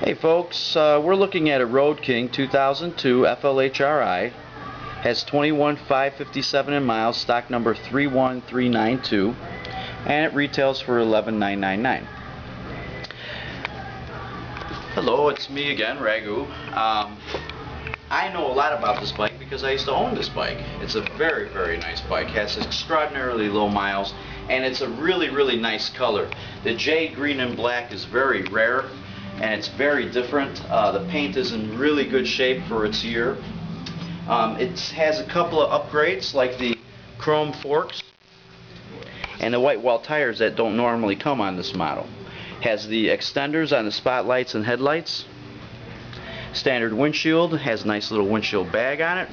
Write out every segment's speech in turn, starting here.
Hey folks, uh, we're looking at a Road King 2002 FLHRI. Has 21,557 in miles, stock number 31392, and it retails for 11,999. Hello, it's me again, Ragu. Um, I know a lot about this bike because I used to own this bike. It's a very, very nice bike. Has extraordinarily low miles, and it's a really, really nice color. The Suede green and black is very rare and it's very different. Uh, the paint is in really good shape for its year. Um, it has a couple of upgrades like the chrome forks and the white wall tires that don't normally come on this model. Has the extenders on the spotlights and headlights. Standard windshield, has a nice little windshield bag on it.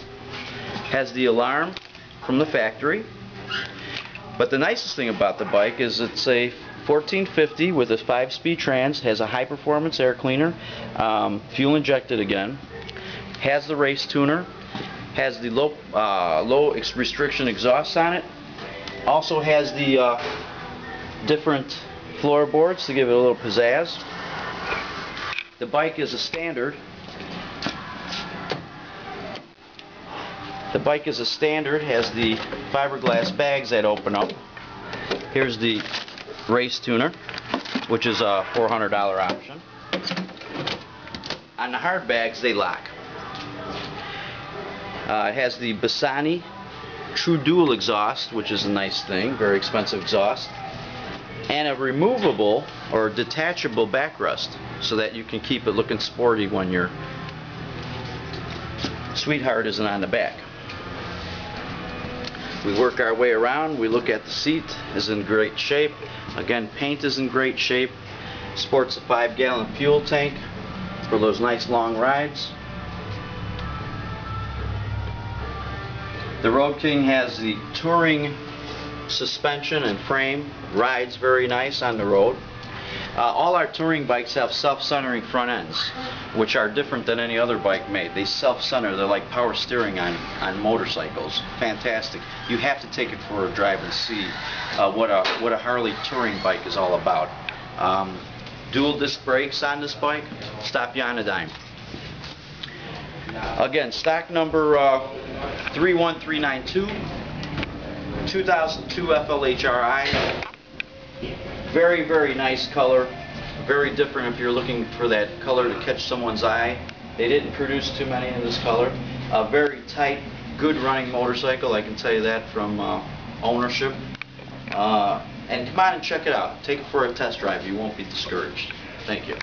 Has the alarm from the factory. But the nicest thing about the bike is it's a 1450 with a 5-speed trans, has a high-performance air cleaner, um, fuel injected again, has the race tuner, has the low, uh, low restriction exhaust on it, also has the uh, different floorboards to give it a little pizzazz. The bike is a standard. The bike is a standard, has the fiberglass bags that open up. Here's the race tuner, which is a $400 option. On the hard bags, they lock. Uh, it has the Bassani True Dual exhaust, which is a nice thing, very expensive exhaust, and a removable or detachable backrest so that you can keep it looking sporty when your sweetheart isn't on the back. We work our way around, we look at the seat, is in great shape. Again, paint is in great shape. Sports a 5 gallon fuel tank for those nice long rides. The Road King has the touring suspension and frame, rides very nice on the road. Uh, all our touring bikes have self-centering front ends, which are different than any other bike made. They self-center. They're like power steering on, on motorcycles. Fantastic. You have to take it for a drive and see uh, what a what a Harley touring bike is all about. Um, dual disc brakes on this bike. Stop you on a dime. Again, stock number uh, 31392, 2002 FLHRI. Very, very nice color. Very different if you're looking for that color to catch someone's eye. They didn't produce too many in this color. A very tight, good running motorcycle. I can tell you that from uh, ownership. Uh, and come on and check it out. Take it for a test drive. You won't be discouraged. Thank you.